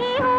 लगी हो